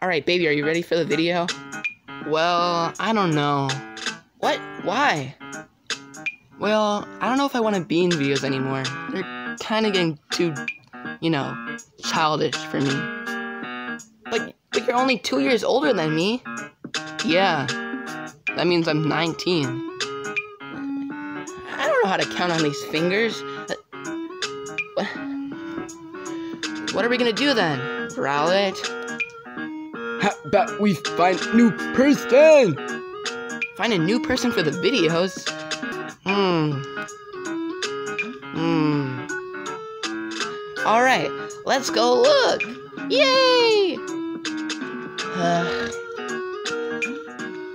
Alright, baby, are you ready for the video? Well, I don't know. What? Why? Well, I don't know if I want to be in videos anymore. They're kind of getting too, you know, childish for me. But, but you're only two years older than me. Yeah. That means I'm 19. I don't know how to count on these fingers. Uh, What? What are we gonna do then? Rowlett? How about we find a new person? Find a new person for the videos? Hmm. Hmm. Alright, let's go look! Yay!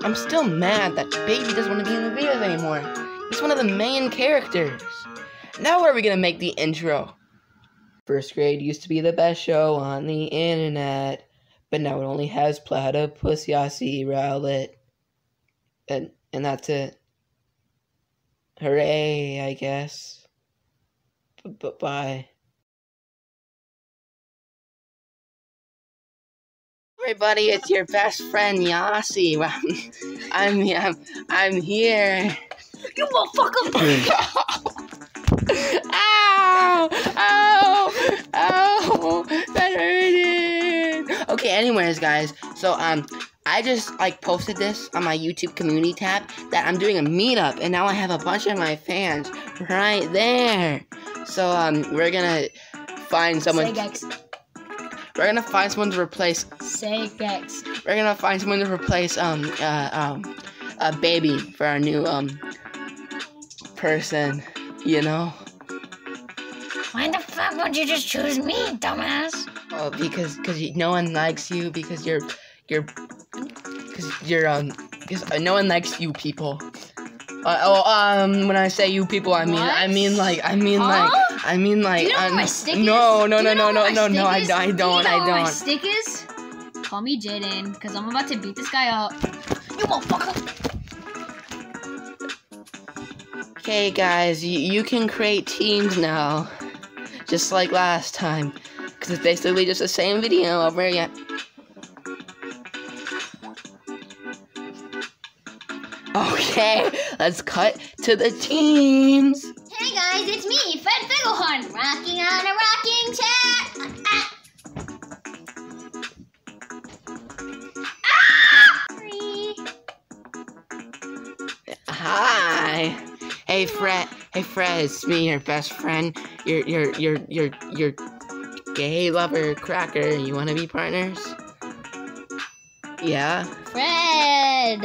I'm still mad that Baby doesn't want to be in the videos anymore. He's one of the main characters. Now where are we gonna make the intro? First grade used to be the best show on the internet, but now it only has Platypus Yasey Rowlett. And and that's it. Hooray, I guess. But bye. Everybody, it's your best friend Yasey. I'm I'm I'm here. You motherfucker! Ow! Ow! Ow! That hurted. Okay, anyways, guys. So um, I just like posted this on my YouTube community tab that I'm doing a meetup, and now I have a bunch of my fans right there. So um, we're gonna find someone. We're gonna find someone to replace. Segex. We're gonna find someone to replace um uh um a baby for our new um person. You know. Why the fuck would you just choose me, dumbass? Oh, because because no one likes you because you're you're because you're um because no one likes you people. Uh, oh um when I say you people I mean I mean like I mean Huh? like I mean like Do you know um, what my stick is? no no no no what no no no I? I don't Do you know I what my don't. stick is? Call me Jaden, because I'm about to beat this guy up. You motherfucker! Okay guys, you, you can create teams now, just like last time, because it's basically just the same video over again. Okay, let's cut to the teams. Hey guys, it's me, Fred Figglehorn, rocking on a rocking chair. Ah! Ah! Hi. Hey Fred. Hey Fred, it's me, your best friend. Your your your your your gay lover cracker. You wanna be partners? Yeah? Fred.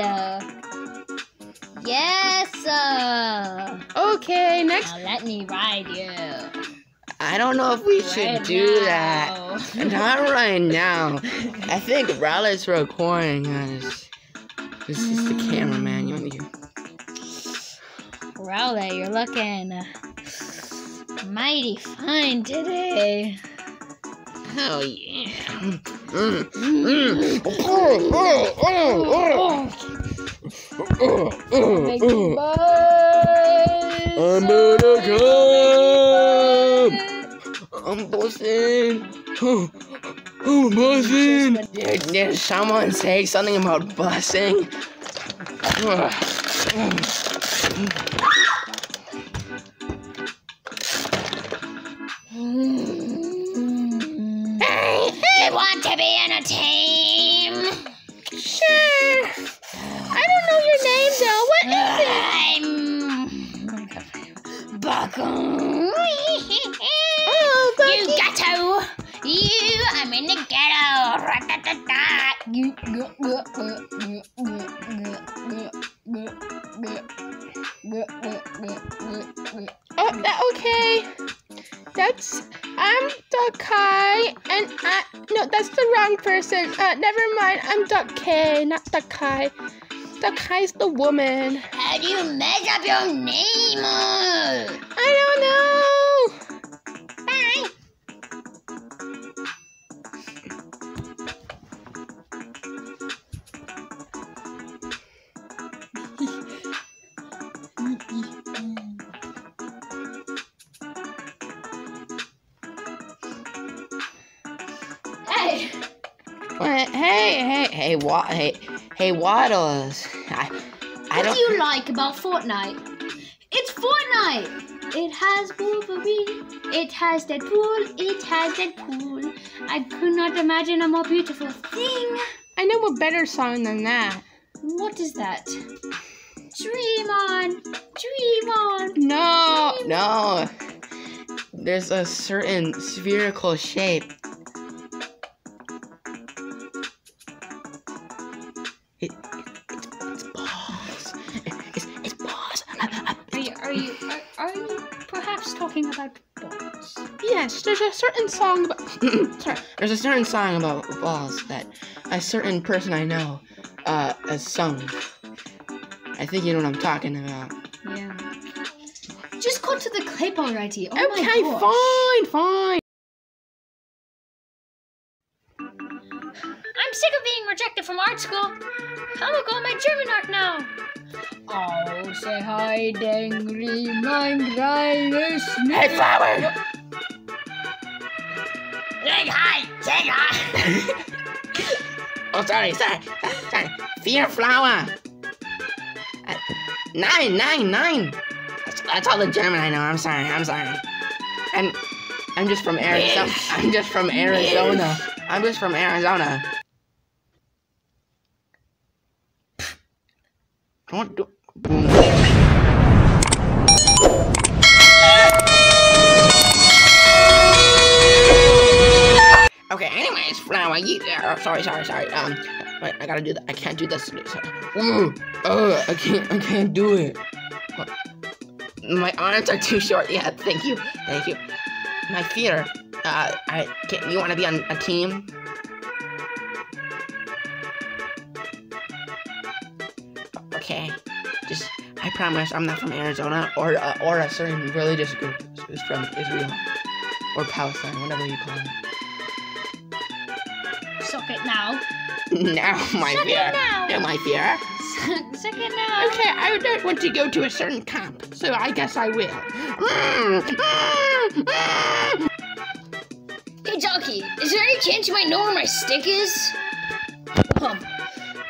Yes. Uh, Okay, next now let me ride you. I don't know if we should do now. that. Not right now. I think Rowlett's recording us. This is the cameraman. You want to Rowley, you're looking mighty fine today. Oh yeah. I'm gonna come. I'm busting. Oh, oh, busting. Dude, did someone say something about busting? be in a team? Sure. I don't know your name though. What is it? I'm Buckle. oh, Bucky. You ghetto. You. I'm in the ghetto. Oh, okay. That's I'm Dakai and I no, that's the wrong person. Uh, never mind. I'm Duck K, not Duck Kai. Duck Kai's the woman. How do you mess up your name? I don't know. Bye. Hey, What? Hey, hey, wa- hey, hey, Waddles. I, I What don't. do you like about Fortnite? It's Fortnite! It has Wolverine, it has Deadpool, it has Deadpool. I could not imagine a more beautiful thing. I know a better song than that. What is that? Dream on! Dream on! No. No. There's a certain spherical shape. There's a certain song about. Sorry. There's a certain song about balls that a certain person I know uh, has sung. I think you know what I'm talking about. Yeah. Just cut to the clip already. Oh okay, my gosh. fine, fine. I'm sick of being rejected from art school. I'm gonna go my German art now. Oh, say hi, Dengri, mein kleines Hey, flower! Say hi. Oh, sorry, sorry, sorry, sorry. Fear flower. Uh, nine, nine, nine. That's, that's all the German I know. I'm sorry. I'm sorry. I'm, I'm just from Arizona. I'm just from Arizona. I'm just from Arizona. You there. Sorry, sorry, sorry. Um, wait, I gotta do that. I can't do this. Ooh, uh, I can't, I can't do it. My arms are too short. Yeah, thank you, thank you. My feet are. Uh, I can, you want to be on a team? Okay, just I promise I'm not from Arizona or uh, or a certain religious group is from Israel or Palestine, whatever you call it. Suck it now. Now, my Suck it fear. now. Now, my fear. Suck, suck it now. Okay, I don't want to go to a certain camp, so I guess I will. Mm, mm, mm. Hey, Jockey, is there any chance you might know where my stick is? Um,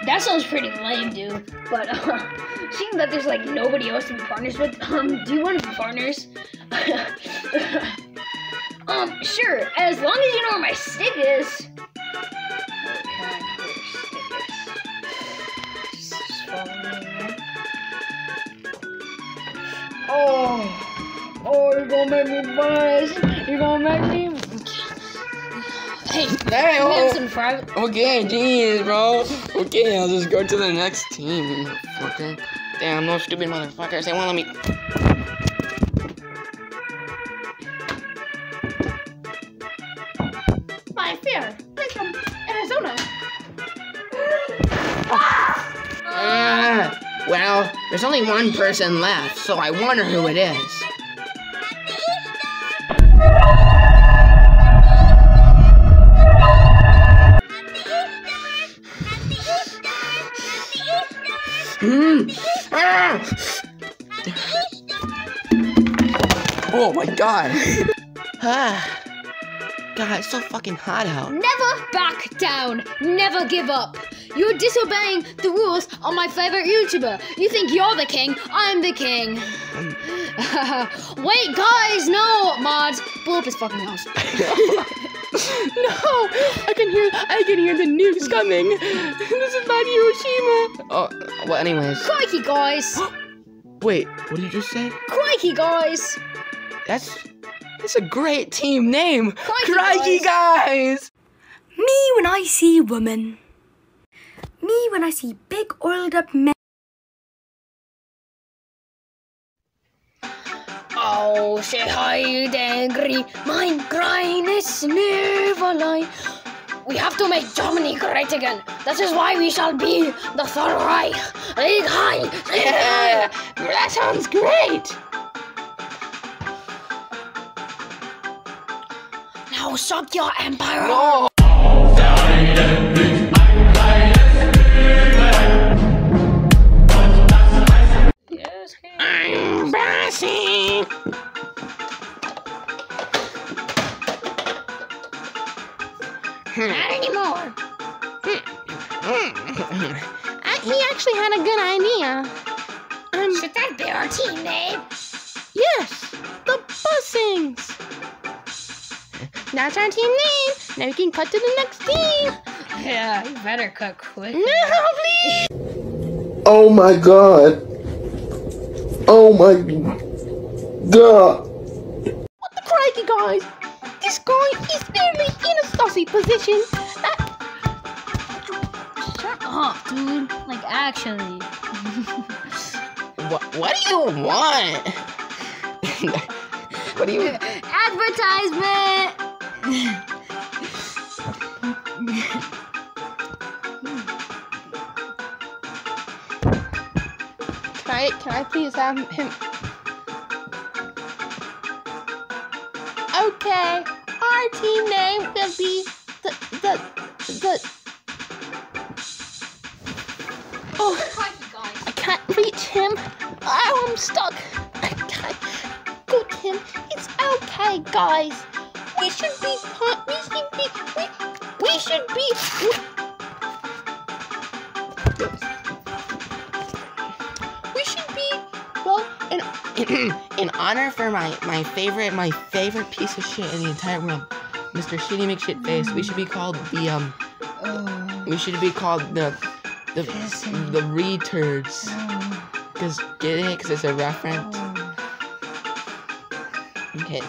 that sounds pretty lame, dude. But uh, seeing that there's like nobody else to be partners with, um, do you want to be partners? um, sure, as long as you know where my stick is. Oh, oh, you're gonna make me buzz. You're gonna make me. Hey, Hey, oh, some private. okay, jeez, bro. Okay, I'll just go to the next team, motherfucker. Damn, those stupid motherfuckers. They won't let me. There's only one person left, so I wonder who it is. Hmm. Ah! Oh my god. Ah. God, it's so fucking hot out. Never back down. Never give up. You're disobeying the rules on my favorite YouTuber. You think you're the king? I'm the king. Wait, guys, no, mods. Blow up his fucking house. No, I can hear, I can hear the nukes coming. This is not Hiroshima. Oh, well, anyways. Crikey, guys. Wait, what did you just say? Crikey, guys. That's that's a great team name. Crikey, Crikey guys. Me when I see women. Me when I see big oiled up men. Oh, say hi, Dengri. Mein kleines Nerverlein. We have to make Germany great again. That is why we shall be the Third Reich. Say hi. Yeah, that sounds great. Now suck your empire. Oh. I'm Not anymore. Hmm. I, he actually had a good idea. Um, Should that be our team name? yes, the Bussings. That's our team name. Now we can cut to the next team. Yeah, you better cut quick. No, please. Oh my god. Oh my god. What the crikey, guys? This guy is nearly in a saucy position. That Shut up, dude. Like, actually. what? What do you want? what do you? Want? Advertisement! I? Can I please have him? Okay, our team name will be the the the. Oh, I can't reach him. Oh, I'm stuck. I can't go him. It's okay, guys. We should be. We should be. We, we should be. We in honor for my my favorite my favorite piece of shit in the entire world, Mr. Shitty McShitface. We should be called the um. Oh, We should be called the the the returds. Cause get it? Cause it's a reference. oh. Okay.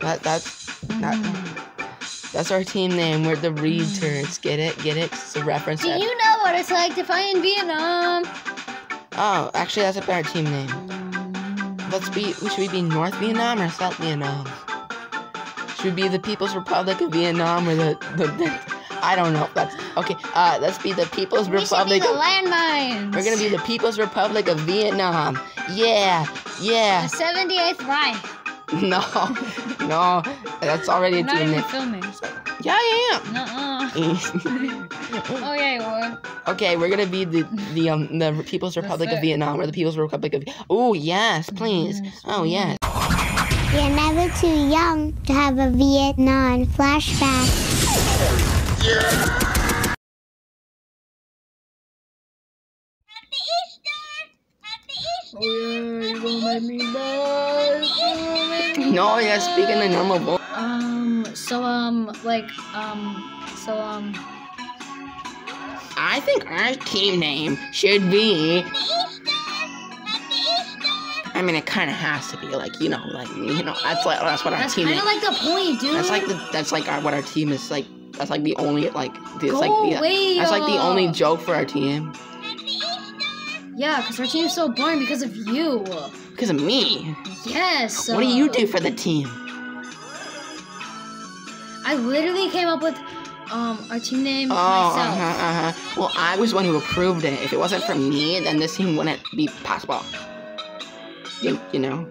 That that's that. Mm. That's our team name. We're the returds. Get it? Get it? 'Cause It's a reference. Do you know what it's like to fight in Vietnam? Oh, actually, that's a better team name. Let's be. Should we be North Vietnam or South Vietnam? Should we be the People's Republic of Vietnam or the the? the I don't know. That's okay. Uh, let's be the People's We should be Republic. the of- landmines. We're gonna be the People's Republic of Vietnam. Yeah, yeah. the 78th Reich. No, no, that's already a You're not team even name. filming. Yeah, I am. Nuh-uh. am. Oh yeah, you were. okay, we're gonna be the the um the People's Republic of. Vietnam or the People's Republic of. Oh yes, please. Oh yes. You're never too young to have a Vietnam flashback. No, you're speaking the normal voice. Um. So um. Like um. So um. I think our team name should be. I mean, it kind of has to be like you know, like you know, that's like that's what our That's team. kind of like the point, dude. that's like the that's like our, what our team is like. That's like the only like Go like the, away, that's like the only joke for our team Yeah, because our team's so boring because of you. Because of me. Yes. What do you uh, do for the team? I literally came up with um our team name Oh, Uh-huh, uh huh. Well, I was the one who approved it. If it wasn't for me, then this team wouldn't be possible. You, you know.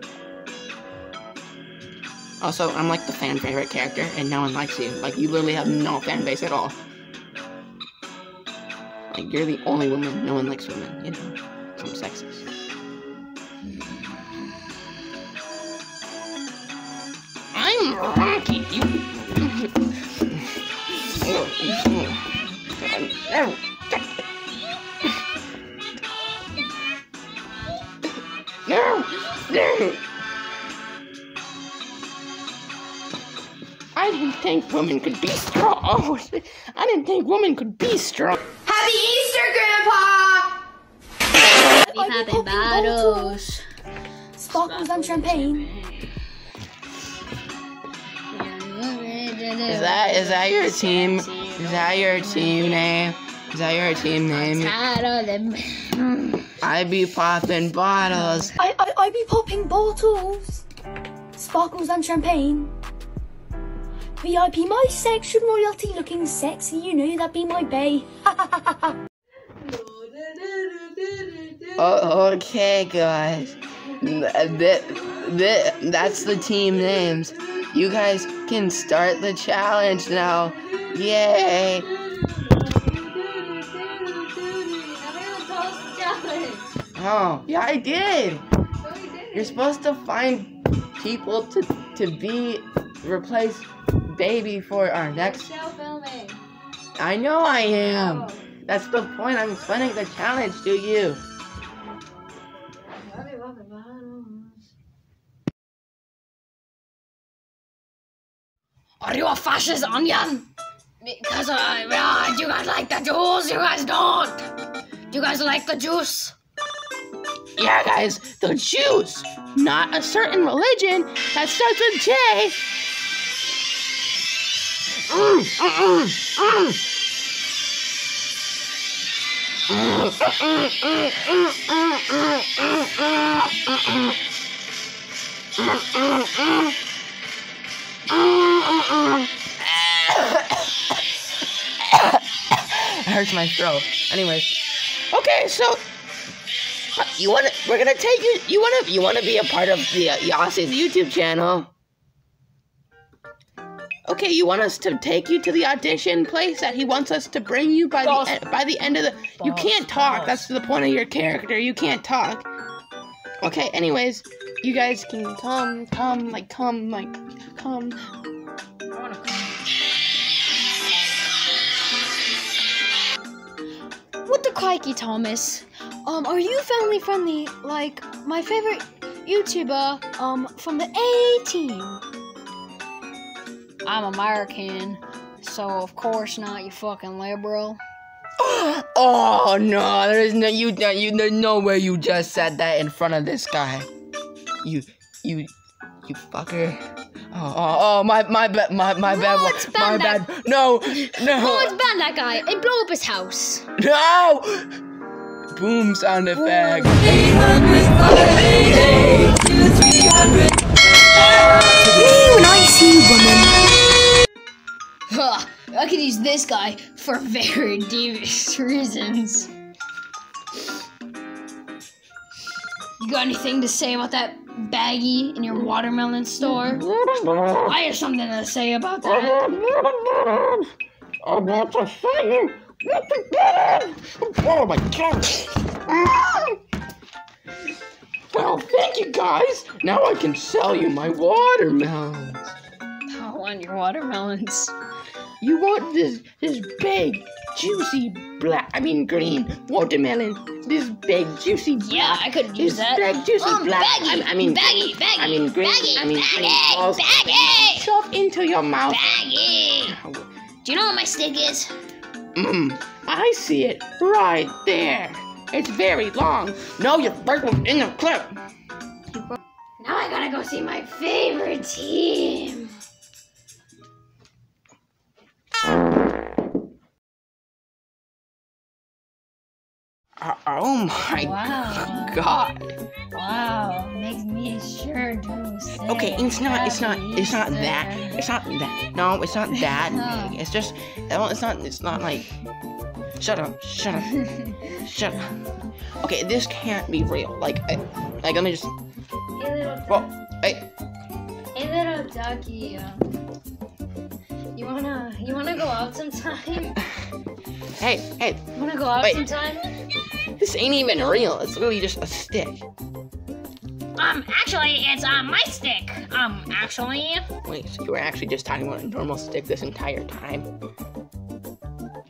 Also, I'm like the fan favorite character, and no one likes you. Like, you literally have no fan base at all. Like, you're the only woman. No one likes women. You know, some sexist. I'm Rocky. You. No! No! I didn't think women could be strong. Oh, I didn't think women could be strong. Happy Easter, Grandpa! happy battles. Sparkles and champagne. Is that is that your team? Is that your team name? Is that your team name? I be popping bottles. I, I, I be popping bottles. Sparkles and champagne. VIP my section royalty looking sexy, you know that be my bay. Oh, okay, guys. Th- th- th- that's the team names. You guys can start the challenge now. Yay! Oh, yeah, I did. You're supposed to find people to to be replace baby for our next. I know I am. That's the point. I'm explaining the challenge to you. Are you a fascist onion? Because uh, yeah, you guys like the juice? You guys don't. Do you guys like the juice? Yeah, guys, the Jews, not a certain religion that starts with J. Mm, mm, mm, mm. hurts my throat. Anyways, okay, so you want to? We're gonna take you. You want to? You want to be a part of the uh, Yasey's YouTube channel? Okay, you want us to take you to the audition place that he wants us to bring you by Boss. the by the end of the. You can't talk. boss. That's the point of your character. You can't talk. Okay. Anyways, you guys can come, come, like come, like come. What the crikey, Thomas? Um, are you family friendly like my favorite YouTuber, um, from the A team? I'm American, so of course not, you fucking liberal. Oh no! There's no you. You there's no way you just said that in front of this guy. You you you fucker. Oh oh, oh my my bad my my bad it's my bad bad. No no it's ban that guy and blow up his house. no. Boom sound effect. Ooh, an icy woman. Huh, I could use this guy for very devious reasons. You got anything to say about that baggie in your watermelon store? I have something to say about that. About to say Oh my god. Well, thank you guys. Now I can sell you my watermelons. I want your watermelons. You want this this big, juicy black I mean green watermelon. This big juicy black. Yeah, I could use this that. big juicy Um, black. baggy, I, I mean baggy, baggy, I mean green. baggy, I mean green balls. baggy. Shove into your mouth. Baggy. Do you know what my stick is? Mm, I see it right there. It's very long. No, you're breaking in the clip. Now I gotta go see my favorite team. Uh, oh my Wow. god. Wow, makes me sure do sick. Okay, it's not. It's not. It's not that. It's not that. No, it's not that No. big. It's just. It's not. It's not like. Shut up. Shut up. shut up. Okay, this can't be real. Like, I, like let me just. Hey little, Well, hey, hey little ducky. You wanna you wanna go out sometime? hey, hey. You wanna go out Wait. sometime? This ain't even real. It's literally just a stick. Um, actually, it's uh, my stick. Um, actually, Wait, so you were actually just talking about a normal stick this entire time?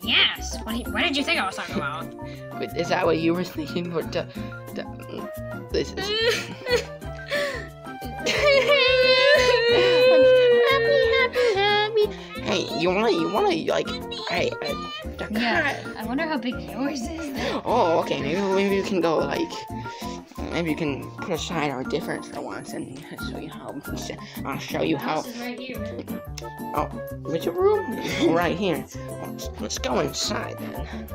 yes. What, what did you think I was talking about? Wait, is that what you were thinking? Or the, this is. Hey, you wanna, you wanna, like, hey, uh, the yeah. I wonder how big yours is. Oh, okay. Maybe, maybe you can go like, maybe you can put aside our difference for once and show you how. I'll show you how. House is right here, man. Oh, which room? right here. Let's, let's go inside then.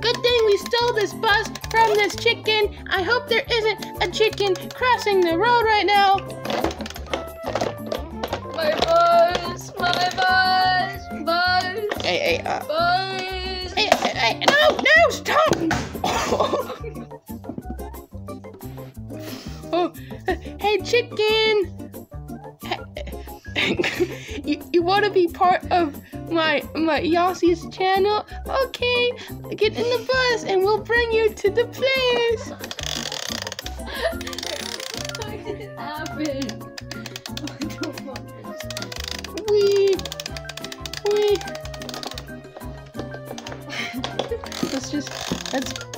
Good thing we stole this bus from this chicken. I hope there isn't a chicken crossing the road right now. chicken. you, you want to be part of my my Yasey's channel? Okay, get in the bus and we'll bring you to the place. what did happen? We we. Let's just let's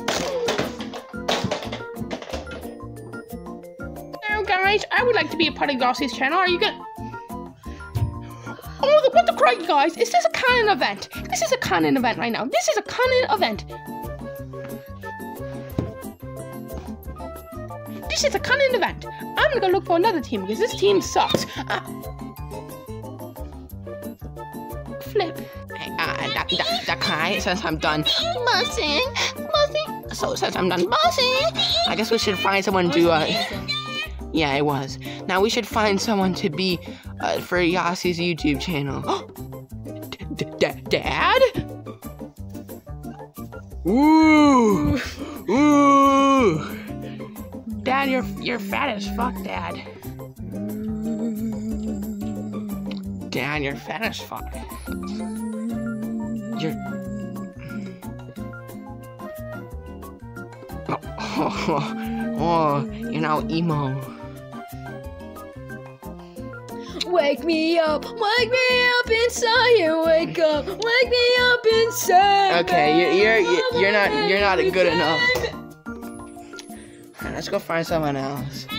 I would like to be a part of Yasey's channel. Are you gonna? Oh, the, what the crap, guys? Is this a canon event? This is a canon event right now. This is a canon event. This is a canon event. I'm gonna go look for another team because this team sucks. Uh, flip. Uh, that, that, that guy, since I'm done bussing, bussing, so since I'm done bussing, I guess we should find someone to, do uh, yeah, it was. Now we should find someone to be, uh, for Yasey's YouTube channel. Dad? Ooh! Ooh! Dad, you're you're fat as fuck, Dad. Dad, you're fat as fuck. You're. Oh, oh, you're now emo. Wake me up, wake me up inside, wake up, wake me up inside. Okay, you're you're you're- you're not you're not good enough. Alright, Let's go find someone else.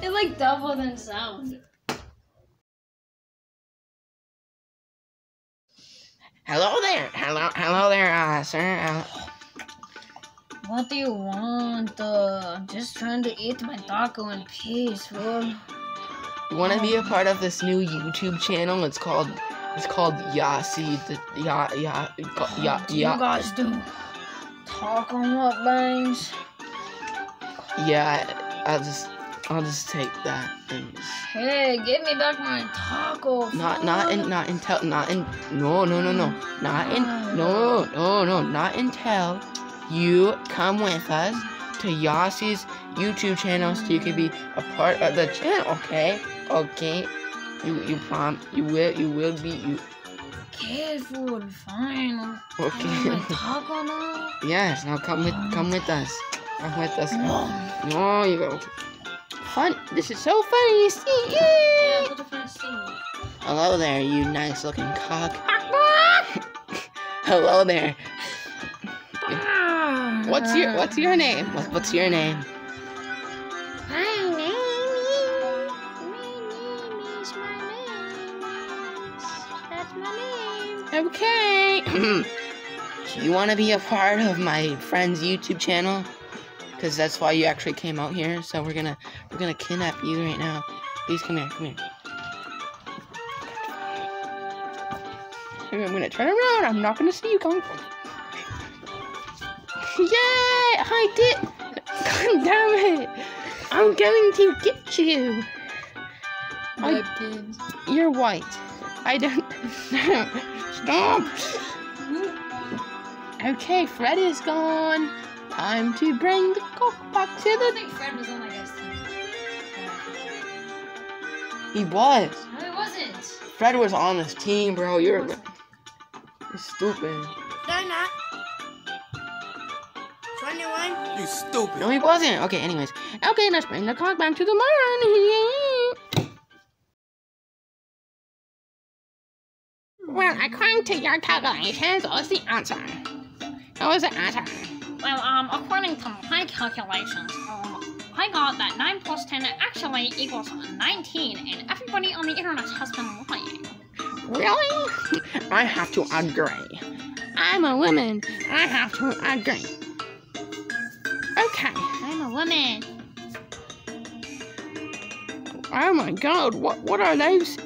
It like doubled in sound. Hello there, hello, hello there, uh, sir. Uh, What do you want? Uh, I'm just trying to eat my taco in peace, fool. you want to be a part of this new YouTube channel? It's called it's called Yasey. The ya ya ya Do you guys do taco mukbangs? Yeah, I'll just I'll just take that and just, Hey, give me back my taco. not not in not until not in no no no no not in no no no not until you come with us to Yasey's YouTube channel so you can be a part of the channel. Okay, okay. You you prom you will you will be you. Careful, fine. Okay. having my now. yes, now come with come with us. Come with us. No. No, you go. Fun. This is so funny. See, Yeah, yeah. what if I sing? Hello there, you nice looking cock. Hello there. What's your What's your name? What, what's your name? My name is. My name is my name. That's my name. Okay. Do you want to be a part of my friend's YouTube channel? Cause that's why you actually came out here. So we're gonna we're gonna kidnap you right now. Please come here, come here. I'm gonna turn around. I'm not gonna see you coming. Yay! I did. God damn it! I'm going to get you. I, you're white. I don't. Stop. Okay, Fred is gone. Time to bring the cock back to the. I think Fred was on like a He was. No, he wasn't. Fred was on this team, bro. You're, you're stupid. No, not. 21. You stupid. No, he wasn't. Okay, anyways. Okay, let's bring the cock back to the morning. Well, according to your calculations, what's the answer? What was the answer? Well, um, according to my calculations, um, I got that 9 plus 10 actually equals 19, and everybody on the internet has been lying. Really? I have to agree. I'm a woman. I have to agree. Okay. I'm a woman. Oh my god, what what are those?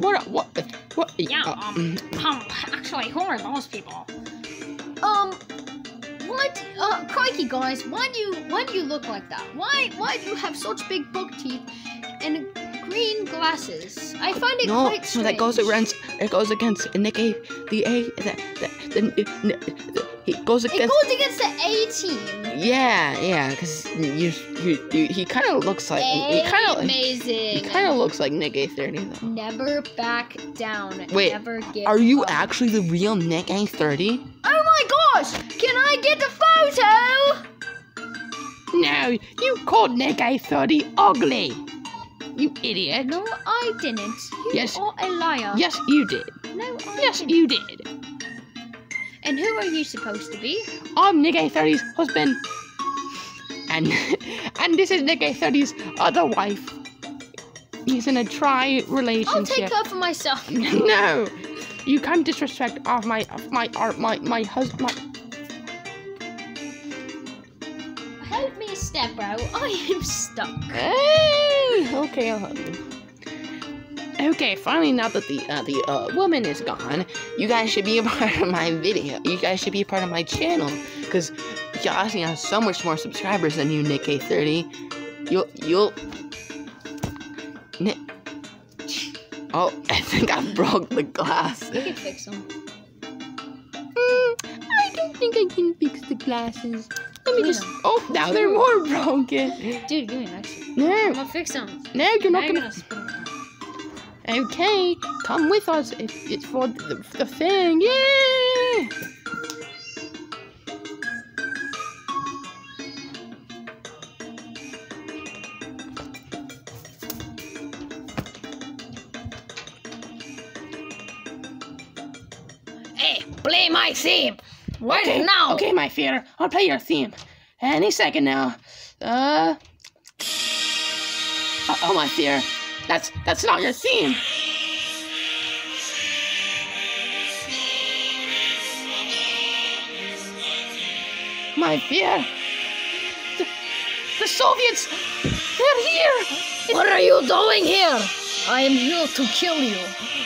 What what what? Yeah, uh, um, um, actually, who are those people? Um, what? Uh, crikey, guys, why do you why do you look like that? Why why do you have such big buck teeth and green glasses? I find it no, quite no, that goes against it goes against Nick A, the A, the the, the, the, it goes It goes against the A team. Yeah, yeah, because you, you, you he kind of looks like he kind of he kind of looks like Nick A thirty though. Never back down. Wait, Never get Are you up. actually the real Nick A thirty? Oh my gosh! Can I get the photo? No, you called Nick A thirty ugly. You idiot. No, I didn't. You Yes. are a liar. Yes, you did. No, I Yes, didn't. you did. And who are you supposed to be? I'm NickEh30's husband. And and this is NickEh30's other wife. He's in a tri relationship. I'll take her for myself. no. You can't disrespect of my of my art my my husband my Help me step out. I am stuck. Hey! Okay, I'll help you. Okay, finally, now that the uh, the uh, woman is gone, You guys should be a part of my video. You guys should be a part of my channel. Because Yasey has so much more subscribers than you, NickEh30. You'll, you'll... Nick... Oh, I think I broke the glass. You can fix them. Mm, I don't think I can fix the glasses. Let me Yeah. just. Oh, oh now they're more broken. Dude, give me an extra. I'm gonna fix them. no, you're not gonna. gonna spin them. Okay, come with us. It's, it's for the, the thing. Yay! Hey, play my theme. Right okay, now. Okay, my theater. I'll play your theme. Any second now. Uh. uh oh, my fear. That's that's not your theme. My fear. The, the Soviets. They're here. What are you doing here? I am here to kill you.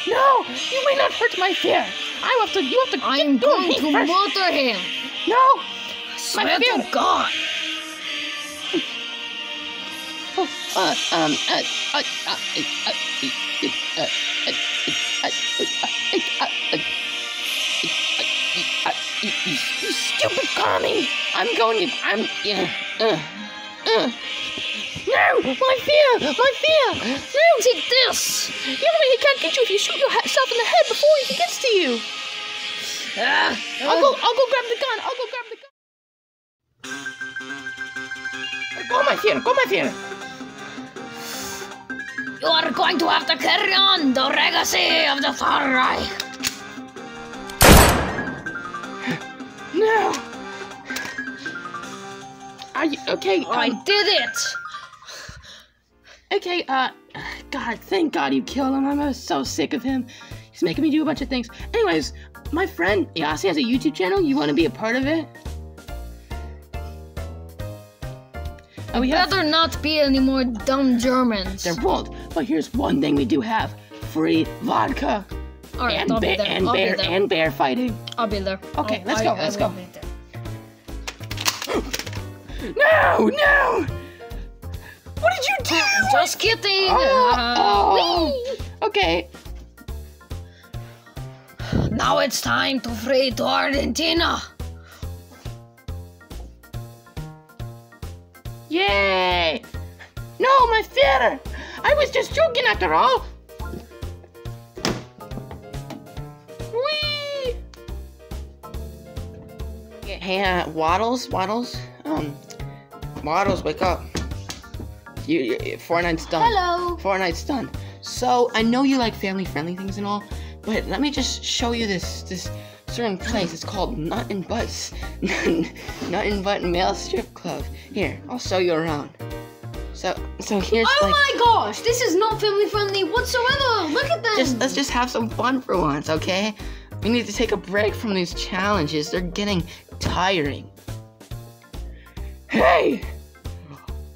No, you may not hurt my fear. I have to. You have to. I'm going to first. murder him. No. I swear to God. Uh, um, uh, uh, uh, uh, uh, uh, you stupid commie! I'm going to. I'm. Yeah. Uh, uh. No, my fear, my fear! No, Take this. only way he can't get you if you shoot yourself in the head before he gets to you. Ah, I'll go, I'll go grab the gun. I'll go grab the gun. Go, my fear, go, my fear. You are going to have to carry on the legacy of the Far Reich. No. Are you okay? I um, did it. Okay, uh, God, thank God you killed him. I'm uh, so sick of him. He's making me do a bunch of things. Anyways, my friend Yasey has a YouTube channel. You want to be a part of it? Oh, we have. Not be any more dumb Germans. There won't. But here's one thing we do have: free vodka All right, and I'll be bear there. and I'll bear be there. and bear fighting. I'll be there. Okay, I'll- let's go, I let's will go. No, no. What did you do? Just kidding. Oh, Uh, oh. Okay. Now it's time to flee to Argentina. Yay! No, my theater! I was just joking after all! Whee! Hey, uh, Waddles, Waddles, um, Waddles, wake up. You, you Fortnite's done. Hello. Fortnite's done. So I know you like family-friendly things and all, but let me just show you this this certain place. It's called Nut and Butts, Nut and Butt Male Strip Club. Here, I'll show you around. So, so here's Oh like, my gosh, this is not family friendly whatsoever. Look at them. just let's just have some fun for once, okay? We need to take a break from these challenges. They're getting tiring. Hey!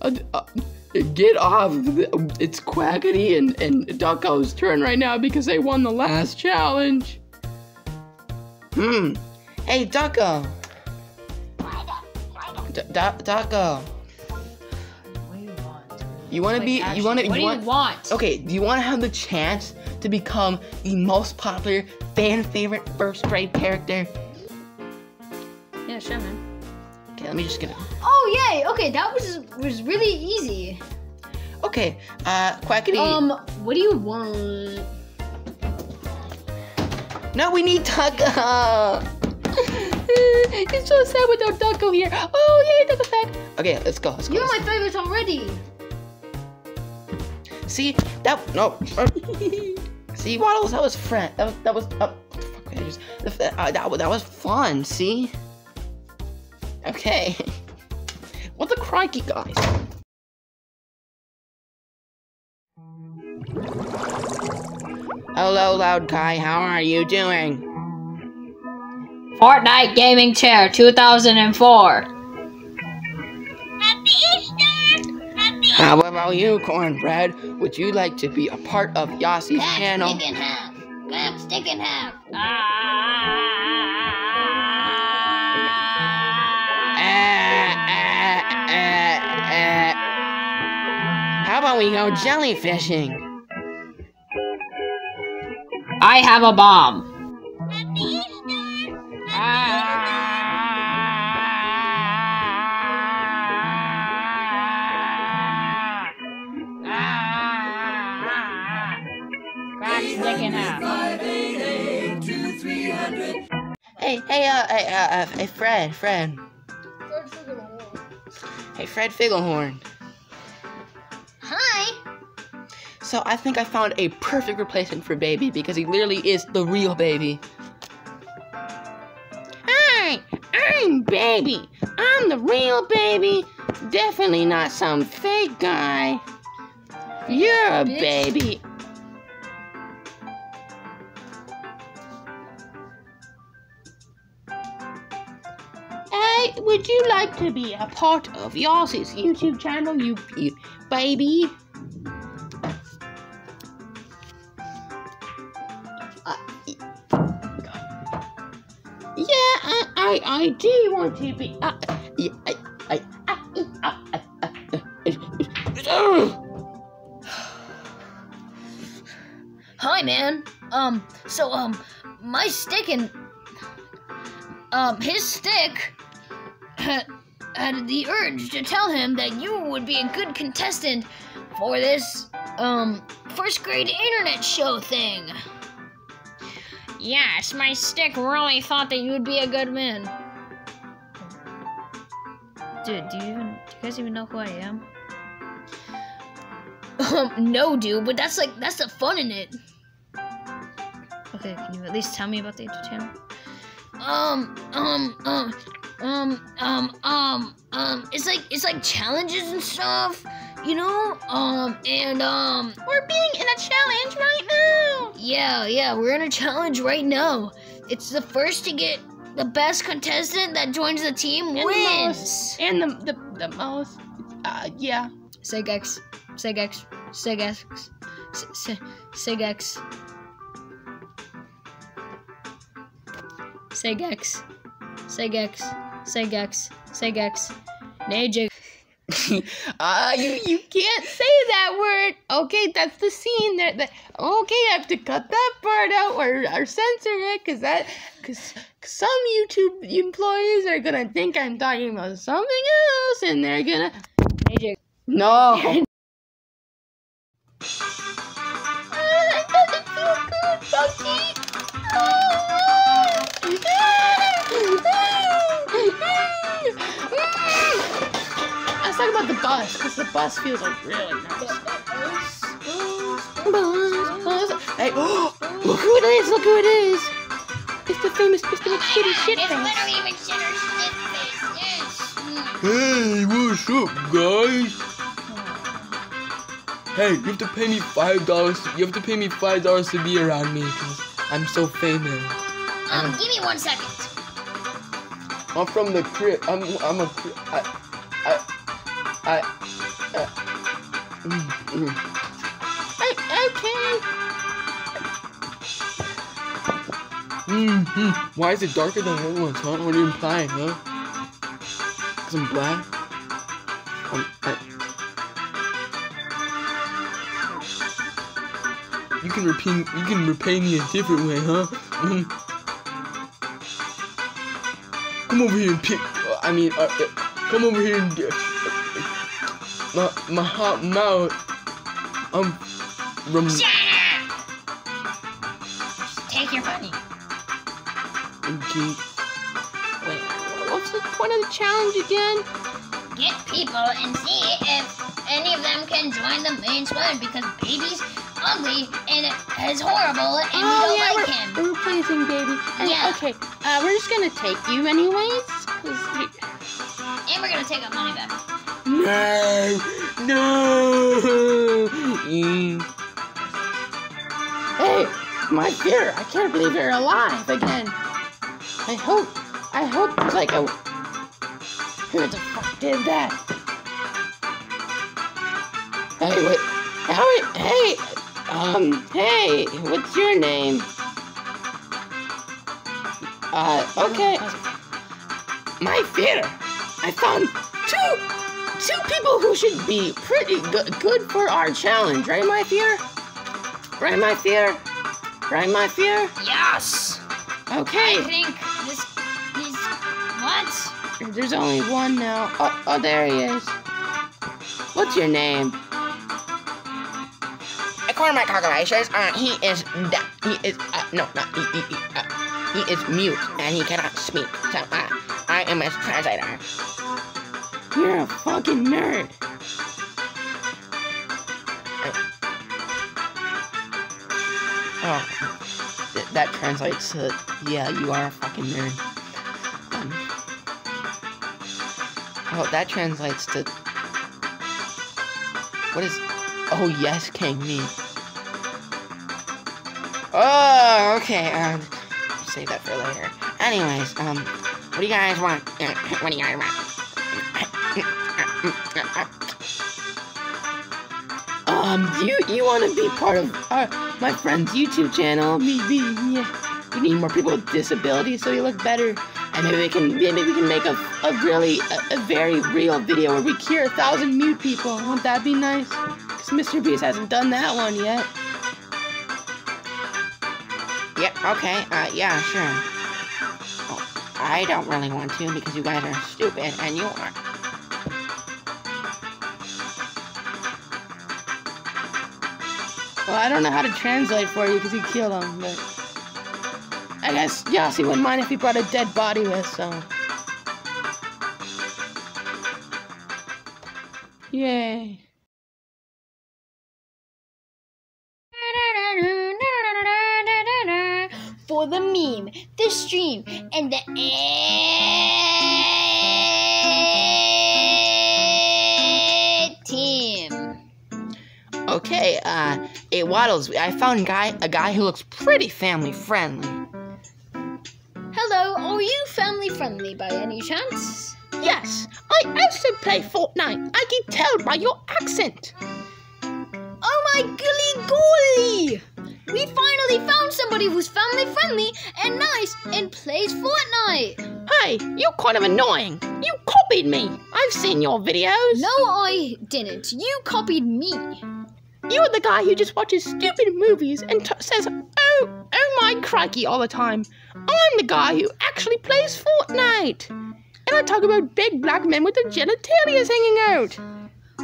Uh, uh, get off. It's Quackity and, and Ducko's turn right now because they won the last challenge. Hmm. Hey, Ducko. D- Du- Ducko. You want to be? You want to? What do You want? you want? Okay. Do you want to have the chance to become the most popular fan favorite first grade character? Yeah, sure, man. Okay. Let me just get it. Oh yay! Okay, that was was really easy. Okay. Uh, Quackity. Um, what do you want? no, we need Ducko. it's so sad without Ducko here. Oh, yay, Ducko back. Okay, let's go. Let's go. You're let's my favorite already. See that? No. See, Waddles, that was friend. That was that was. Uh, fuck, I just, uh, that, that was fun. See. Okay. what the crikey, guys? Hello, loud guy. How are you doing? Fortnite gaming chair 2004. Happy Easter! Happy How about you, Cornbread? Would you like to be a part of Yasey's Cut channel? stick in half. Cut stick in half. Uh, about we go jellyfishing? I have a bomb. Hey, hey, uh, hey, uh, uh, hey, Fred, Fred. Hey, Fred Figglehorn. Hi. So I think I found a perfect replacement for Baby because he literally is the real Baby. Hi, I'm Baby. I'm the real Baby. Definitely not some fake guy. You're a Bitch. baby. Hey, would you like to be a part of Yasey's YouTube channel, you, you baby? Uh, yeah, I, I, I do want to be. Uh, yeah, I, I, Hi, man. Um, so, um, my stick and, um, his stick had, the urge to tell him that you would be a good contestant for this, um, first grade internet show thing. Yes, my stick really thought that you would be a good man. Dude, do you even, do you guys even know who I am? Um, no, dude, but that's like, that's the fun in it. Okay, can you at least tell me about the YouTube channel? Um, um, um, um, um, um, um, it's like, it's like challenges and stuff, you know? Um, and, um, We're being in a challenge right now. yeah, yeah, we're in a challenge right now. It's the first to get the best contestant that joins the team the wins. most. And the the, the most. Uh, yeah. Segex, Segex, Segex, Se- Segex. Segex, Segex, Segex, Segex, Najix. uh, you you can't say that word. Okay, that's the scene. That, that okay, I have to cut that part out or, or censor it because that because some YouTube employees are gonna think I'm talking about something else and they're gonna Najix. no. Ah, it doesn't feel good, Bucky. Let's talk about the bus, because the bus feels like really nice. Bus, bus. Hey, look who it is! Look who it is! It's the famous Mr. McShitty It's Shitface. literally McShitter Shitface. Yes. Hey, what's up, guys? Hey, you have to pay me five dollars. You have to pay me five dollars to be around me because I'm so famous. Um, give me one second. I'm from the crib. I'm I'm a cri- I I I. I mm, mm. Okay. Mm-hmm. Why is it darker than the other ones, huh? What are you implying, huh? Cause I'm black. I'm, I... You can repay you can repay me a different way, huh? Mm. Come over here and pick. uh, I mean, uh, uh, come over here and. Uh, my my hot mouth. I'm from. Shut up. Take your money. Okay. Wait, what's the point of the challenge again? Get people and see if any of them can join the main squad because babies ugly and is horrible and we oh don't yeah, like we're, him. we're replacing baby. And- Yeah. Okay, uh, we're just gonna take you anyways. 'cause you- And we're gonna take our money back. No, no. Hey, my dear, I can't believe you're alive again. I hope, I hope there's like a. Who the fuck did that? Hey, wait, how? Hey, um, hey, what's your name? Uh, okay. My fear. I found two, people who should be pretty good, good for our challenge, right, my fear? Right, my fear? Right, my fear? Yes. Okay. I think this. He's what? There's only one now. Oh, oh, there he is. What's your name? According to my calculations, uh, he is deaf. He is, uh, no, not, he, he, he, uh, he is mute and he cannot speak. So, uh, I am his translator. You're a fucking nerd. Oh, th- that translates to, yeah, you are a fucking nerd. Um, oh, that translates to, what is, oh, yes, King me. Oh, okay, um, save that for later. Anyways, um, what do you guys want? What do you guys want? Um, do you you want to be part of our, my friend's YouTube channel? Maybe, yeah. We need more people with disabilities so we look better, and maybe we can maybe we can make a, a really a, a very real video where we cure a thousand mute people. Won't that be nice? Cause Mr. Beast hasn't done that one yet. Yeah, okay, uh, yeah, sure. Oh, I don't really want to because you guys are stupid and you are. Well, I don't know how to translate for you because he killed him, but I guess Yasey wouldn't mind if he brought a dead body with, so. Yay. For the meme, the stream, and the team. Okay, uh, hey mm. Waddles, I found guy a guy who looks pretty family friendly. Hello, are you family friendly by any chance? Yes, I also play Fortnite. I can tell by your accent. Oh my golly golly! We finally found somebody who's family friendly and nice and plays Fortnite. Hey, you're kind of annoying. You copied me. I've seen your videos. No, I didn't. You copied me. You're the guy who just watches stupid movies and t- says, oh, oh my crikey all the time. I'm the guy who actually plays Fortnite. And I talk about big black men with their genitalia hanging out.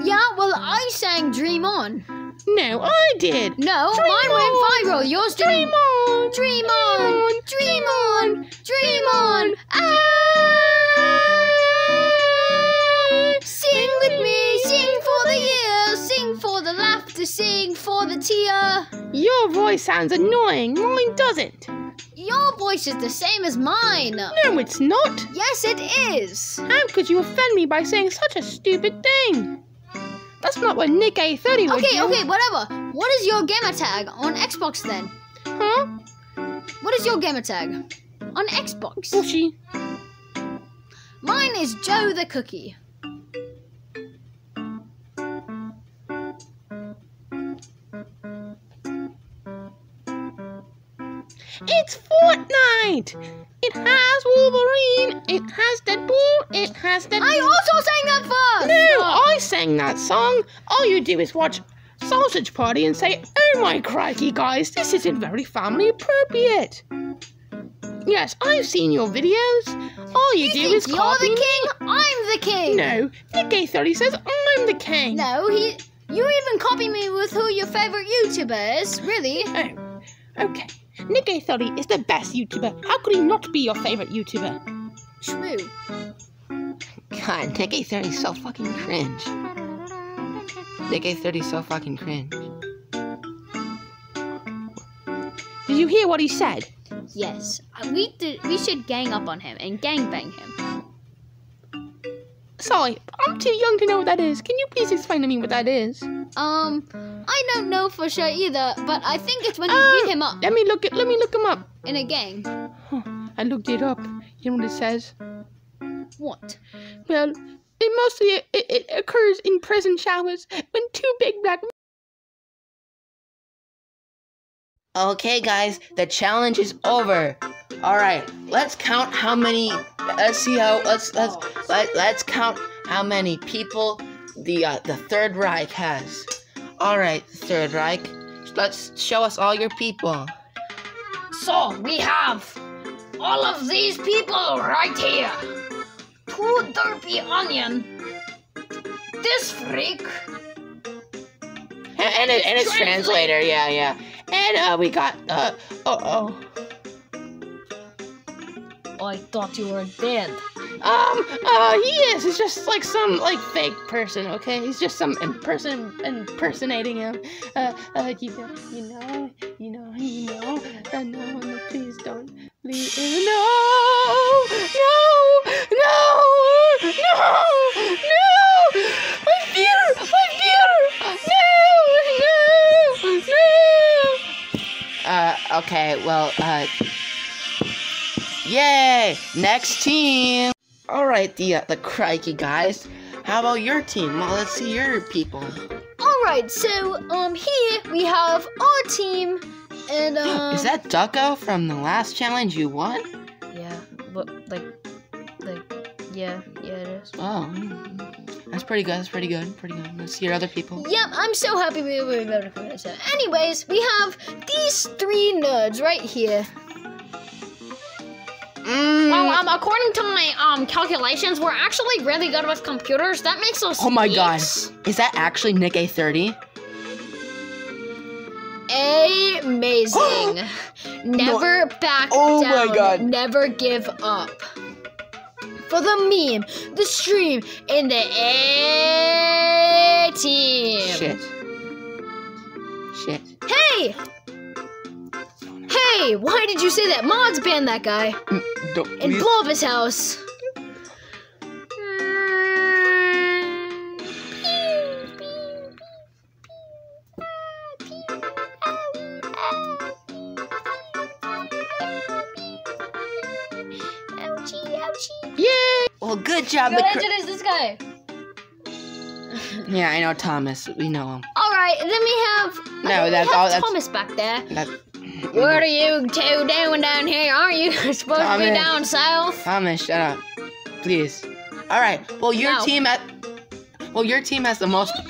Yeah, well, I sang Dream On. No, I did. No, Dream mine on. went viral. Yours Dream didn't. on. Dream on, dream on, dream on. Ah! Sing with me, the laughter, sing for the tear. Your voice sounds annoying. Mine doesn't. Your voice is the same as mine. No, it's not. Yes, it is. How could you offend me by saying such a stupid thing? That's not what NickEh30 would Okay, do. okay, whatever. What is your gamer tag on Xbox then? Huh? What is your gamer tag on Xbox? Bushy. Mine is Joe the Cookie. It's Fortnite! It has Wolverine, it has Deadpool, it has Deadpool. I also sang that first. No, I sang that song. All you do is watch Sausage Party and say, Oh my crikey, guys, this isn't very family appropriate. Yes, I've seen your videos. All you, You do is you're copy the me. king? I'm the king. No, NickEh30 says I'm the king. No, he. You even copy me with who your favorite YouTuber is. Really? Oh, okay. Nick Athori is the best YouTuber. How could he not be your favorite YouTuber? True. God, NickEh30 is so fucking cringe. NickEh30 is so fucking cringe. Did you hear what he said? Yes, we did, we should gang up on him and gang bang him. Sorry, I'm too young to know what that is. Can you please explain to me what that is? Um, I don't know for sure either, but I think it's when you Ah, beat him up Let me look it. Let me look him up. in a gang. Huh, I looked it up. You know what it says? What? Well, it mostly it, it occurs in prison showers when two big black. Okay, guys, the challenge is over. All right, let's count how many. Let's see how. Let's let's let, let's count how many people the uh, the Third Reich has. All right, Third Reich, let's show us all your people. So we have all of these people right here. Two derpy onion. This freak. And, and, it, and its translator, yeah, yeah. And uh, we got uh oh oh. I thought you were dead. Um, uh, he is. He's just like some like fake person. Okay, he's just some person impersonating him. Uh, uh, you know, you know, you know, you know. Uh, no, no, please don't leave. No, no, okay. Well, uh. Yay! Next team. All right, the uh, the crikey guys. How about your team? Well, let's see your people. All right, so um here we have our team, and um. Is that Ducko from the last challenge you won? Yeah, but like, like, yeah, yeah, it is. Oh, that's pretty good. That's pretty good. Pretty good. Let's hear other people. Yep, I'm so happy we were able to finish it. Anyways, we have these three nerds right here. Mm. Well, um, according to my um calculations, we're actually really good with computers. That makes us. oh my god, is that actually NickEh30? Amazing. Never back Oh my. God. Never give up. For the meme, the stream, and the A team. Shit. Shit. Hey! Hey, why did you say that? Mods banned that guy Mm, and please. blow up his house. Good job. Cr- is this guy. yeah, I know Thomas. We know him. All right, then we have. No, that's have all- that's- Thomas back there. What are you two doing down here? Aren't you supposed to be down south? Thomas, shut up, please. All right. Well, your No. team at. Well, your team has the most.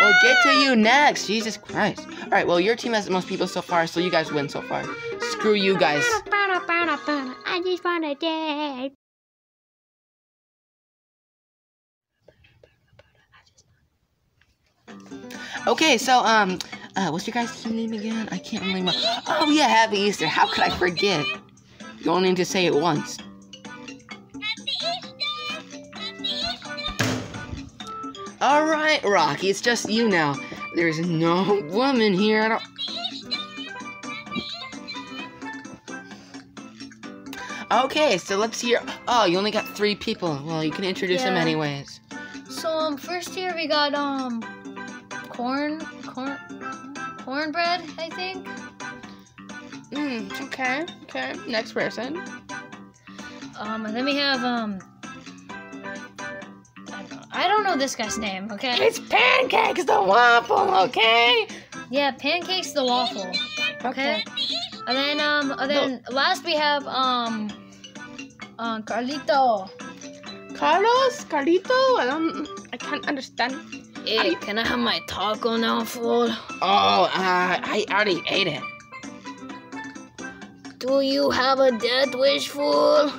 We'll get to you next. Jesus Christ. All right. Well, your team has the most people so far, so you guys win so far. Screw you guys. I just wanna dance. Okay. So um, uh, what's your guys' name again? I can't remember. Oh yeah, Happy Easter. How could I forget? You only need to say it once. Happy Easter Happy Easter All right, Rocky. It's just you now. There's no woman here at all. Okay, so let's hear. Oh, you only got three people. Well, you can introduce them anyways. So um, first here we got um, corn, corn, cornbread. I think. Mm, okay, okay. Next person. Um, and then we have um. I don't- I don't know this guy's name. Okay. It's Pancakes the Waffle, okay? Yeah, pancakes the waffle. Okay. And then um, and then last we have um, uh, Carlito. Carlos? Carlito? I don't. I can't understand. Hey, can I have my taco now, fool? Oh, uh, I already ate it. Do you have a death wish, fool?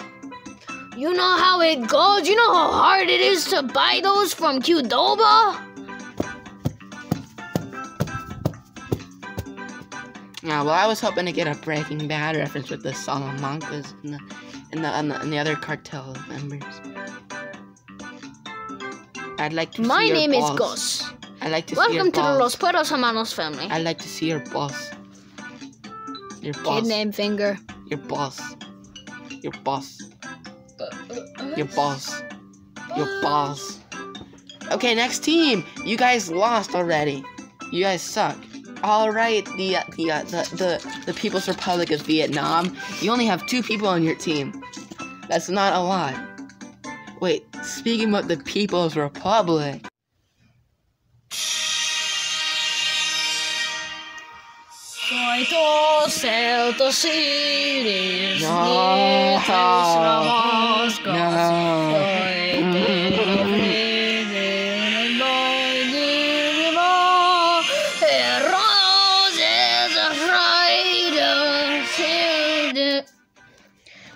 You know how it goes. You know how hard it is to buy those from Qdoba? Yeah, well, I was hoping to get a Breaking Bad reference with the Salamancas and the and the and the, and the other cartel members. I'd like to see My name balls. is Gus. I like to Welcome to the. Los Puertos Hermanos family. I'd like to see your boss. Your boss. Kid boss. named Finger. Your boss. Your boss. Your boss. Your boss. Okay, next team. You guys lost already. You guys suck. All right, the uh, the, uh, the the the People's Republic of Vietnam. You only have two people on your team. That's not a lot. Wait, speaking about the People's Republic. Cities. No.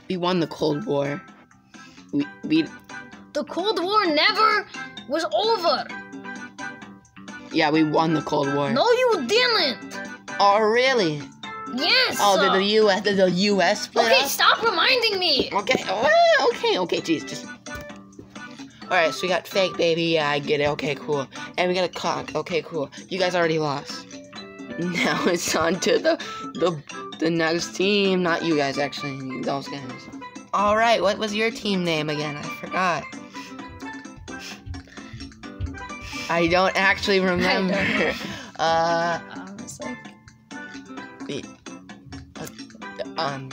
We won the Cold War. We we The Cold War never was over. yeah, we won the Cold War. No, you didn't. Oh really? Yes. Oh, did the U.S. Did the U.S. split Okay, stop reminding me. Okay, oh, okay, okay, jeez, just. Alright, so we got fake baby, yeah, I get it, okay, cool. And we got a cock, okay, cool. You guys already lost. Now it's on to the the the next team. Not you guys actually, those guys. Alright, what was your team name again? I forgot. I don't actually remember. know. Uh Um, it's like the um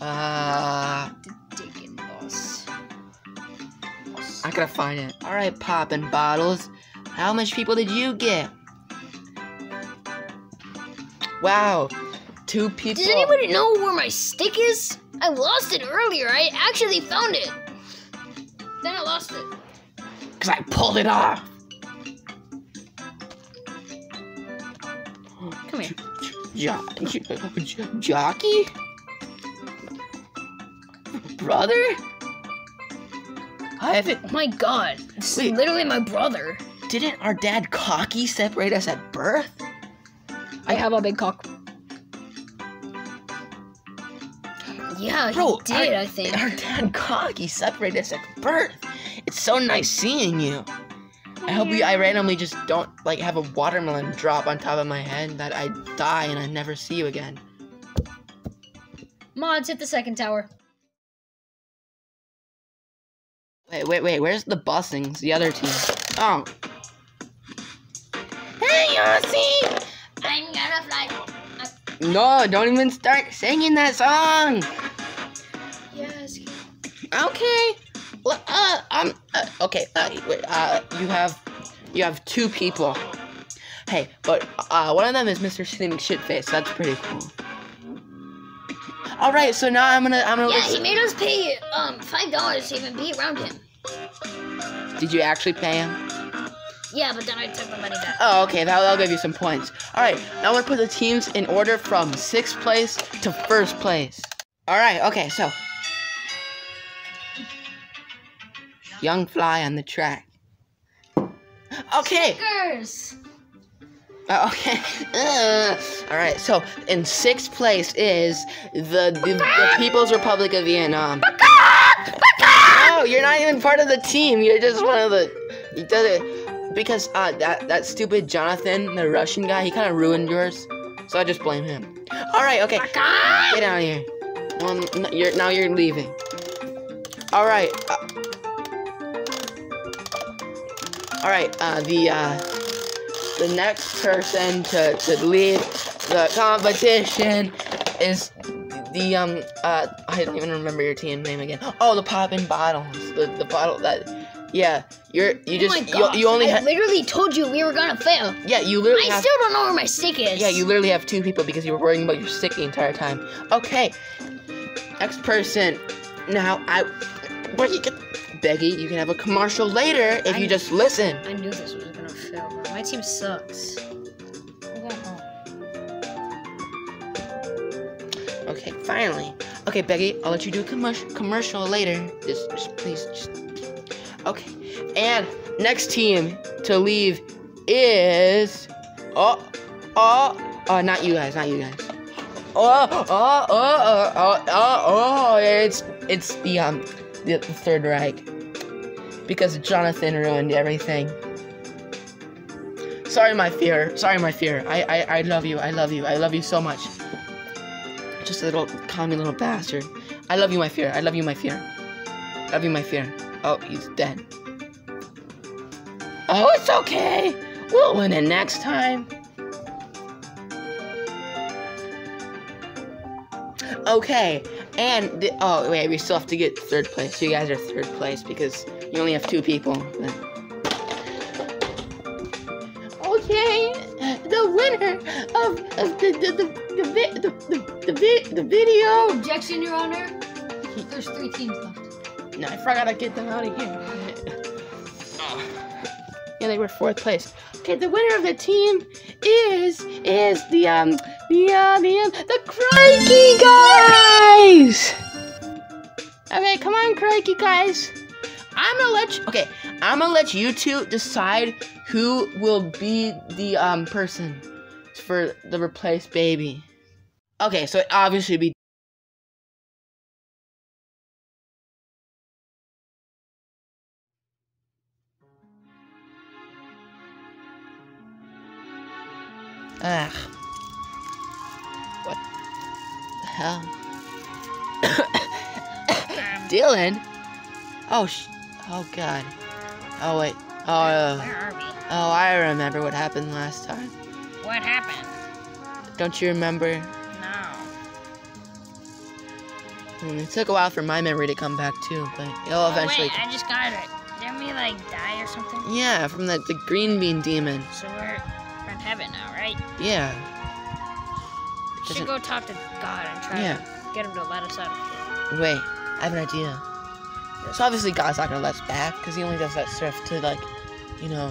uh digging boss. I gotta find it. Alright, popping bottles. How much people did you get? Wow. Two people. Does anybody know where my stick is? I lost it earlier. I actually found it. Then I lost it. Because I pulled it off. Come here. Jo- jo- jo- jockey? Brother? I haven't. Oh my god. This Wait. is literally my brother. Didn't our dad Cocky separate us at birth? I have a big cock. Yeah, Bro, he did, our, I think. Our dad Cocky separated us at birth. It's so nice seeing you. I hope we, I randomly just don't like have a watermelon drop on top of my head that I die and I never see you again. Mods hit the second tower. Wait, wait, wait. Where's the Bussings? The other team. Oh. Hey, Yasey! I'm gonna fly. No, don't even start singing that song. Okay. Uh, um, uh, okay. Uh, wait, uh, you have, you have two people. Hey, but uh, one of them is Mr. Shitty McShitface. That's pretty cool. All right, so now I'm gonna, I'm gonna. Yeah, listen- he made us pay um five dollars to even be around him. Did you actually pay him? Yeah, but then I took the money back. Oh, okay. That'll, that'll give you some points. All right. Now I'm gonna put the teams in order from sixth place to first place. All right. Okay. So, young fly on the track. Okay. Stickers. Uh, okay. Ugh. All right. So in sixth place is the the, the People's Republic of Vietnam. No, you're not even part of the team. You're just one of the. You did it because uh that that stupid Jonathan, the Russian guy, he kind of ruined yours. So I just blame him. All right. Okay. Get out of here. Well, you're now you're leaving. All right. Uh, all right. Uh, the uh, the next person to, to lead the competition is the um uh I don't even remember your team name again. Oh, the poppin' bottles. The the bottle that yeah you're you Oh just my you, god. you only I literally told you we were gonna fail. yeah you literally I have still don't know where my stick is. yeah you literally have two people because you were worrying about your stick the entire time. Okay, next person. Now I where you get Becky, you can have a commercial later if you I- just listen. I knew this was gonna fail. My team sucks. I'm going home. Okay, finally. Okay, Becky, I'll let you do a commercial commercial later. Just, just please, just. Okay, and next team to leave is oh, oh, oh, not you guys, not you guys. Oh, oh, oh, oh, oh, oh, oh, it's it's the um the, the Third Reich because Jonathan ruined everything. sorry, my fear. Sorry, my fear. I, I, I love you. I love you. I love you so much. Just a little commie little bastard. I love you, my fear. I love you, my fear. Love you, my fear. Oh, he's dead. Oh, it's okay. We'll win it next time. Okay, and th- oh wait, we still have to get third place. You guys are third place because you only have two people. Okay, the winner of, of the the the the, vi- the, the, the, vi- the video. Objection, Your Honor. There's three teams left. No, I forgot to get them out of here. Yeah, they were fourth place. Okay, the winner of the team is is the um the uh the um, the Crikey guys. Okay, come on, Crikey guys. I'm gonna let you. Okay, I'm gonna let you two decide who will be the um person for the replaced baby. Okay, so it obviously be Ugh. Hell? Dylan? Oh, sh- oh god. Oh wait. Oh, uh, Where are we? oh, I remember what happened last time. What happened? Don't you remember? No. It took a while for my memory to come back too, but it'll Oh, eventually. wait, I just got it. Didn't we like die or something? Yeah, from the the green bean demon. So we're, we're in heaven now, right? Yeah. We Doesn't- should go talk to God and try Yeah. to get him to let us out of here. Wait, I have an idea. So obviously God's not gonna let us back because he only does that stuff to like, you know,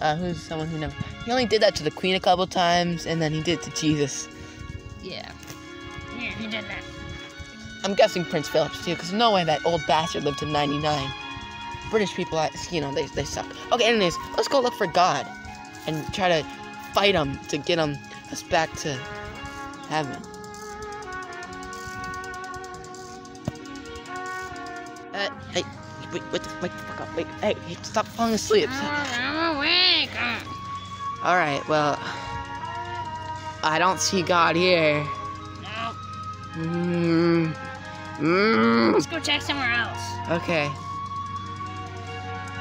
uh, who's someone who never. He only did that to the Queen a couple times, and then he did it to Jesus. Yeah. Yeah, he did that. I'm guessing Prince Philip too, because no way that old bastard lived to 99. British people, I- you know, they they suck. Okay, anyways, let's go look for God, and try to fight him to get him us back to heaven. Uh, hey, wait, wait, the- wait, the fuck up, wait, hey, hey, stop falling asleep. I'm awake. All right, well, I don't see God here. no. Mm, mm, Let's go check somewhere else. okay.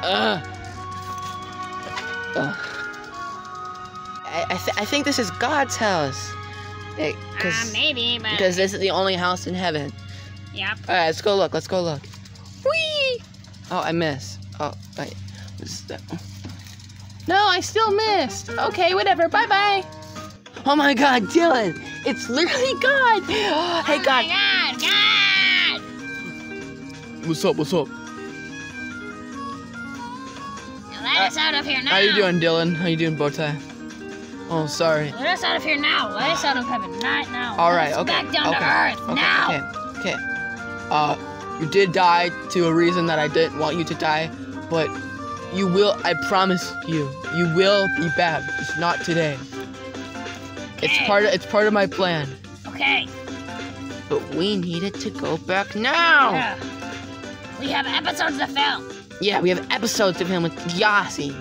Ugh. Ugh. I, I, th- I think this is God's house. Uh, Because maybe, but. because this is the only house in heaven. Yep. All right, let's go look. Let's go look. Whee! Oh, I missed. Oh, wait. No, I still missed. Okay, whatever. Bye bye. Oh my God, Dylan! It's literally God. hey, oh God. my God! God! What's up? What's up? Let us out of here now. How you doing, Dylan? How you doing, Bowtie? Oh, sorry. Let us out of here now. Let us out of heaven. Not now. All right. Let right. us Okay. Back down okay. to earth okay. now. Okay. Okay. Uh, you did die to a reason that I didn't want you to die, but you will. I promise you, you will be back. Just not today. It's part. Of, it's part of my plan. Okay. But we needed to go back now. Yeah. We have episodes to film. Yeah, we have episodes of him with Yasey.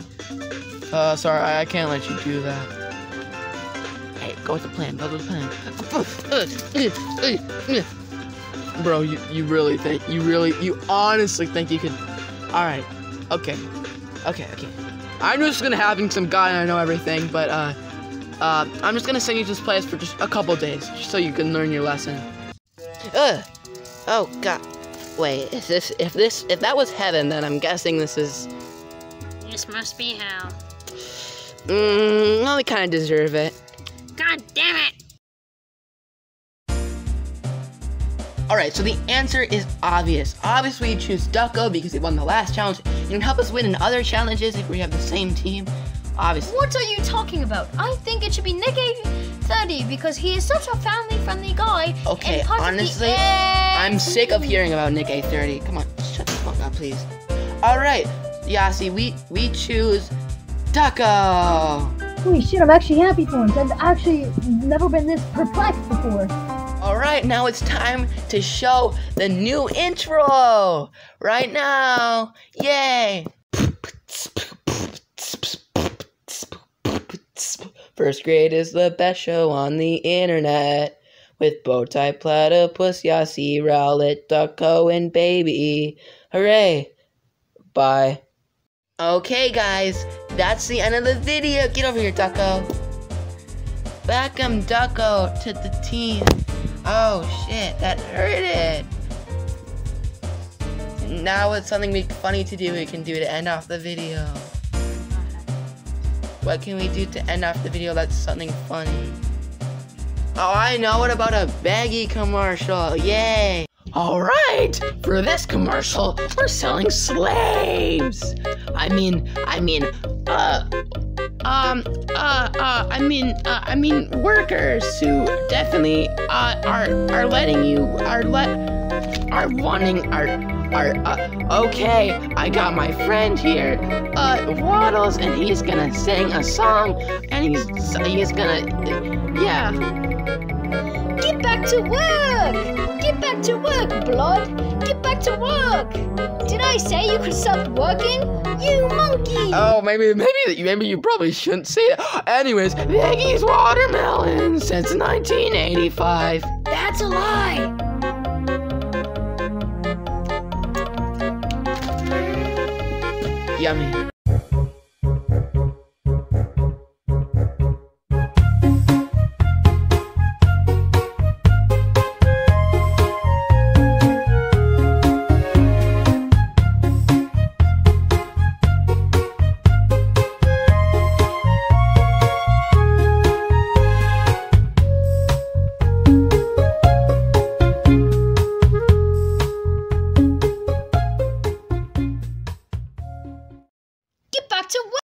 Uh, sorry, I can't let you do that. Hey, go with the plan. Go with the plan. Bro, you, you really think, you really, you honestly think you could. Alright, okay. Okay, okay. I'm just gonna having some guy and I know everything, but, uh, uh, I'm just gonna send you to this place for just a couple days, just so you can learn your lesson. Ugh. Oh God. Wait. Is this? If this? If that was heaven, then I'm guessing this is. This must be hell. Mm, well, we kind of deserve it. God damn it! All right. So the answer is obvious. Obviously, you choose Ducko because he won the last challenge. You can help us win in other challenges if we have the same team. Obviously. What are you talking about? I think it should be Nick 30 because he is such a family-friendly guy. Okay, and part of the honestly, I'm sick of hearing about NickEh30. Come on, shut the fuck up, please. All right, Yasey, we we choose Ducko. Holy shit, I'm actually happy for him. I've actually never been this perplexed before. All right, now it's time to show the new intro. Right now, yay! First grade is the best show on the internet. With Bowtie Platypus, Yasey, Rowlett, Ducko, and Baby. Hooray! Bye. Okay, guys, that's the end of the video. Get over here, Ducko. Welcome, Ducko, to the team. Oh, shit, that hurted. Now it's something we, funny to do we can do to end off the video. What can we do to end off the video that's something funny? Oh, I know. What about a baggy commercial? Yay! Alright, for this commercial, we're selling slaves. I mean, I mean, uh, um, uh, uh, I mean, uh, I mean, workers who definitely, uh, are, are letting you, are let, are wanting, are, are, uh, okay, I got my friend here, uh, Waddles, and he's gonna sing a song, and he's, he's gonna, yeah. Get back to work! Get back to work, Blood! Get back to work! Did I say you could stop working? You monkey! Oh, maybe, maybe, maybe you probably shouldn't say that. Anyways, Peggy's watermelon since 1985. That's a lie! yummy.